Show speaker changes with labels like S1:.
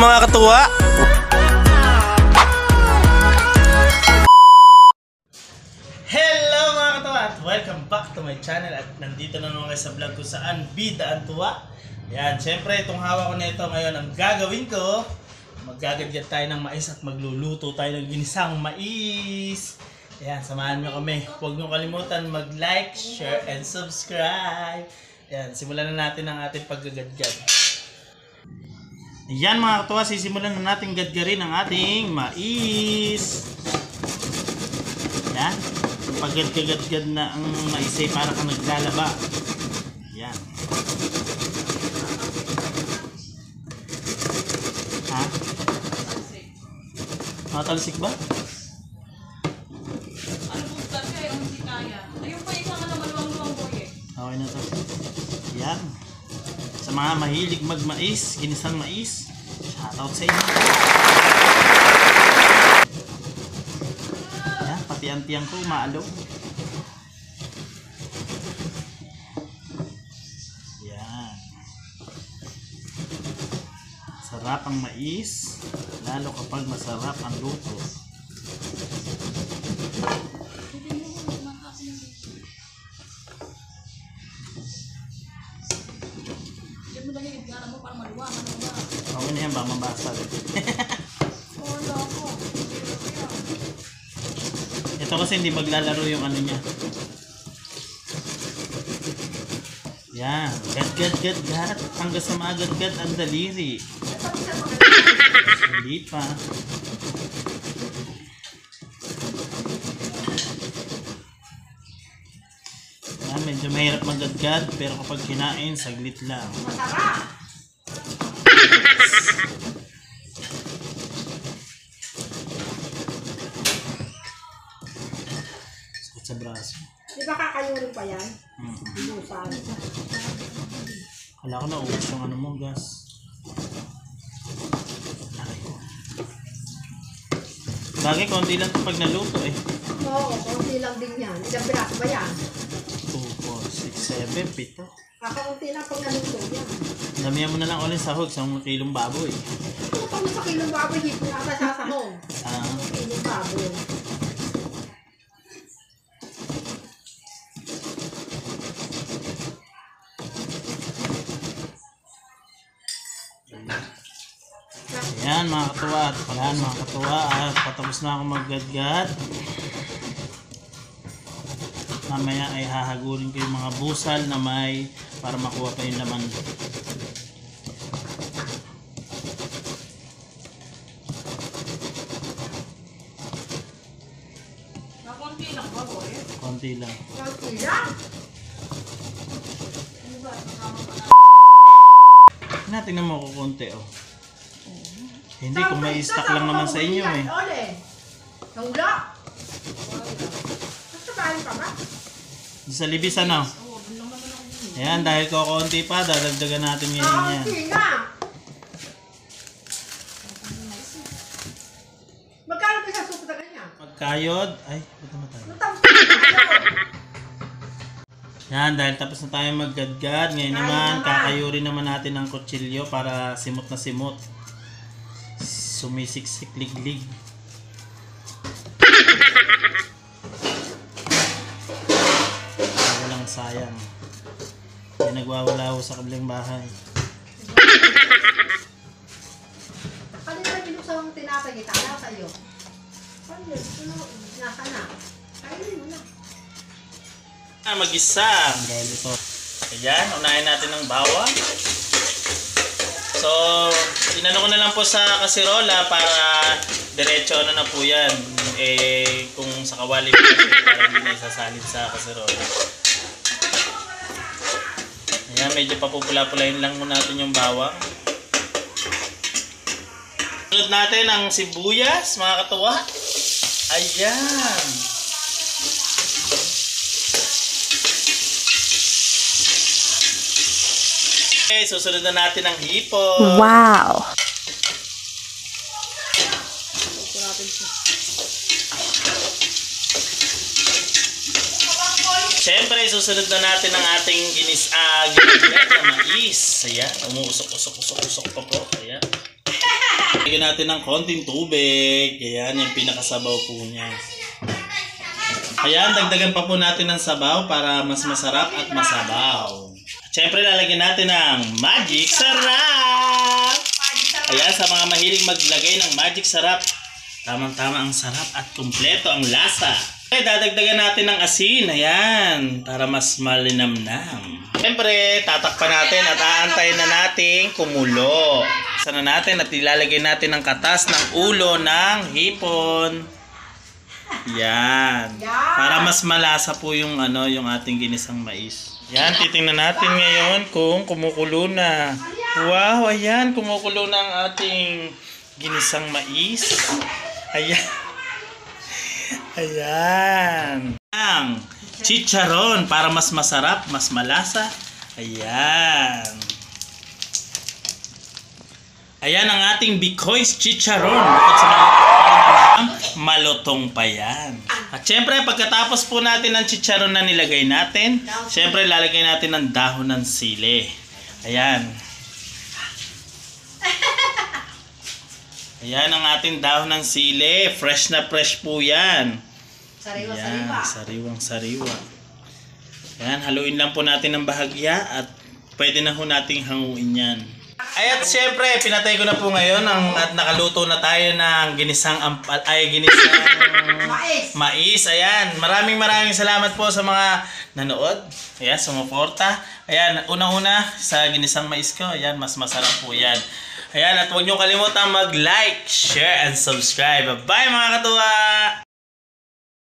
S1: mga katuwa! Hello mga katuwa at welcome back to my channel at nandito na naman kayo sa vlog ko saan bida ang tuwa. Yan, syempre itong hawak ko nito ngayon ang gagawin ko. Maggagadget tayo ng mais at magluluto tayo ng ginisang mais. Yan, samahan nyo kami. Huwag nyo kalimutan mag-like, share, and subscribe. Yan, simulan na natin ang ating paggagadgad. Yan mga katuwa, sisimulan na natin gadgarin ang ating mais. Yan. Paggadgadgad na ang mais ay para kang naglalaba. Yan. Ha? Matalsik ba?
S2: Ano eh.
S1: Okay na to. Yan. Sa mga mahilig magmais, ginisang mais, shoutout sa inyo. Yan, pati ang tiyang ko umaalog. Yan. Sarap ang mais, lalo kapag masarap ang luto.
S2: Diyan mo lang yung idgara mo para maluwa. Ba?
S1: Okay na yan, baka mabasag.
S2: Wala.
S1: Ito kasi hindi maglalaro yung ano niya. Yan. Gad, gad, gad, gad. Hanggang sa mga gad, gad ang daliri. Hindi pa. Yan, medyo mahirap magadgad pero kapag kinain, saglit lang.
S2: Masarap!
S1: Sakit sa braso.
S3: Di ba kakayurin pa yan?
S1: Hmm.
S3: Binusan.
S1: Kala ko na ubos yung ano mo, gas. Bagay, konti lang ito pag naluto eh.
S3: Oo, konti lang din yan. Ilang piraso ba yan?
S1: 2, 4, 6, 7, 7.
S3: Kakaunti lang pag naluto yan.
S1: Damihan mo na lang ulit sa hog sa mga kilong baboy.
S3: Mo sa kilong baboy, hipon ata sa sahong.
S1: Ah,
S3: Kilong baboy.
S1: ayan mga katuwa at palahan mga katuwa at patapos na ako maggadgad. Mamaya ay hahagurin ko yung mga busal na may para makuha pa yung laman. Konti lang.
S3: Konti lang.
S2: Na.
S1: Na mo kukunti oh. Hindi, kung may stock lang naman sa inyo eh.
S3: Ole. Naula. Basta kain pa ba?
S1: Sa libis ano? Ayan, dahil kukunti pa, dadagdagan natin ngayon
S3: Ah,
S1: yan.
S3: konti na. Magkano ba sa supo na ganyan?
S1: Pagkayod, ay, ba't naman tayo? Yan, dahil tapos na tayo maggadgad, ngayon naman,
S3: naman.
S1: kakayuri naman natin ng kutsilyo para simot na simot. Sumisiksik liglig. Walang sayang. May nagwawala ho sa kabilang bahay.
S3: Kanina binuksan ang tinapay kita. Ano sa'yo? Ano yun? Ano? Nasa na? Kainin mo na.
S1: Ah, mag-isa. Dahil ito. Ayan, unahin natin ng bawang. So, inano ko na lang po sa kasirola para diretso ano na po yan. Eh, kung sa kawali po kasi para hindi na isasalid sa kasirola. Ayan, medyo papupula-pulayin lang muna natin yung bawang. Sunod natin ang sibuyas, mga katuwa. Ayan. Okay, susunod na natin ang hipon.
S4: Wow.
S1: Siyempre, susunod na natin ang ating ginis ah, ginagyan na mais. Ayan, umuusok-usok-usok-usok pa po. Ayan. lalagyan natin ng konting tubig. Ayan, yung pinakasabaw po niya. Ayan, dagdagan pa po natin ng sabaw para mas masarap at masabaw. At syempre, lalagyan natin ng magic sarap! Ayan, sa mga mahilig maglagay ng magic sarap, tamang-tama ang sarap at kumpleto ang lasa. Okay, dadagdagan natin ng asin, ayan, para mas malinamnam. Siyempre, tatakpan natin at aantayin na natin kumulo. Sana natin at ilalagay natin ang katas ng ulo ng hipon. Yan. Para mas malasa po yung ano, yung ating ginisang mais. Yan, titingnan natin ngayon kung kumukulo na. Wow, ayan, kumukulo na ang ating ginisang mais. Ayan. Ayan. Ang chicharon para mas masarap, mas malasa. Ayan. Ayan ang ating Bikoy's Chicharon. Bukod sa malutong pa yan. At syempre, pagkatapos po natin ng chicharon na nilagay natin, syempre lalagay natin ng dahon ng sili. Ayan. Ayan ang ating dahon ng sili. Fresh na fresh po yan.
S3: Sariwa,
S1: Ayan,
S3: sariwa.
S1: sariwang sariwa. Ayan, haluin lang po natin ng bahagya at pwede na ho nating hanguin yan. Ay at syempre, pinatay ko na po ngayon ang, at nakaluto na tayo ng ginisang ampal, ay ginisang
S3: Mais.
S1: mais. Ayan, maraming maraming salamat po sa mga nanood. Ayan, sumuporta. Ayan, unang-una sa ginisang mais ko. Ayan, mas masarap po yan. Ayan, at huwag niyo kalimutan mag-like, share, and subscribe. Bye mga katuwa!